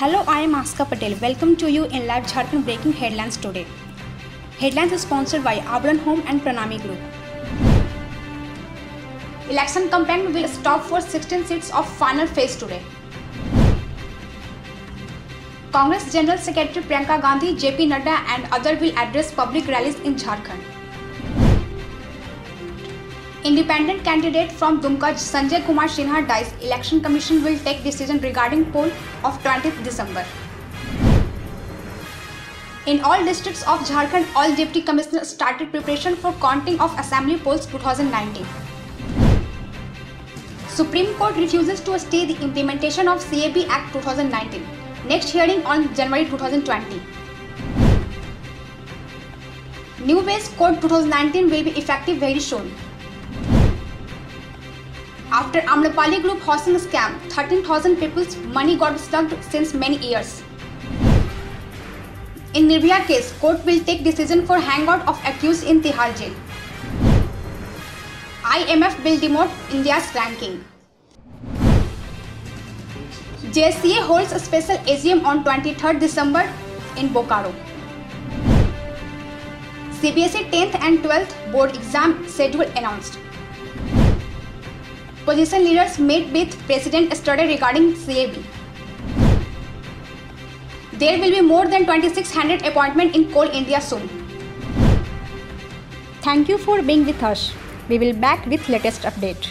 I am Aska Patel. Welcome to you in live Jharkhand breaking headlines today. Headlines is sponsored by Abran Home and Pranami Group. Election campaign will stop for 16 seats of final phase today. Congress General Secretary Priyanka Gandhi, JP Nadda and others will address public rallies in Jharkhand. Independent candidate from Dumka Sanjay Kumar Sinha dies. Election Commission will take decision regarding poll of 20th December. In all districts of Jharkhand, all deputy commissioners started preparation for counting of assembly polls 2019. Supreme Court refuses to stay the implementation of CAB Act 2019. Next hearing on January 2020. New Wage Code 2019 will be effective very soon. After Amrapali Group hosting scam, 13,000 people's money got slugged since many years. In Nirbhaya case, court will take decision for hangout of accused in Tihar jail. IMF will demote India's ranking. JSCA holds a special AGM on 23rd December in Bokaro. CBSE 10th and 12th board exam schedule announced. Opposition leaders met with President yesterday regarding CAB. There will be more than 2600 appointment in Coal India soon. Thank you for being with us. We will back with latest update.